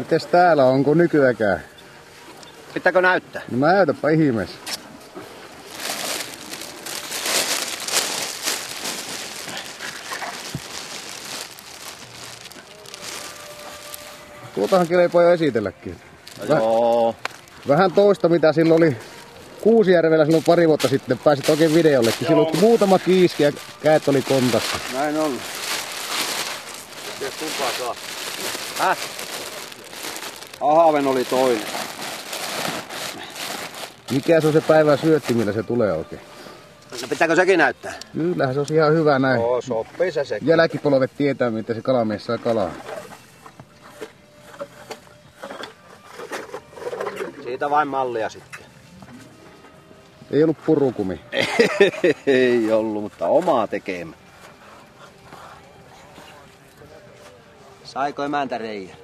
Mites täällä, onko nykyäänkään? Pitääkö näyttää? No näytäpä ihmeessä. Tuotahan kelpaa jo esitelläkin. No, joo. Vähän toista mitä silloin oli Kuusijärvellä silloin pari vuotta sitten. Pääsit oikein videollekin. Silloin oli muutama kiiski ja käät oli kontassa. Näin on. Tiedät kumpaa saa? Häh? Ahaven oli toinen. Mikä se on se päivän syötti, millä se tulee oikein? No pitääkö sekin näyttää? Kyllähän se on ihan hyvä näin. Oo, sopii se sekin. Jälkipolvet tietää, miten se kalamies saa kalaa. Siitä vain mallia sitten. Ei ollut purukumi. Ei ollut, mutta omaa tekemä. Saiko emäntä reijä?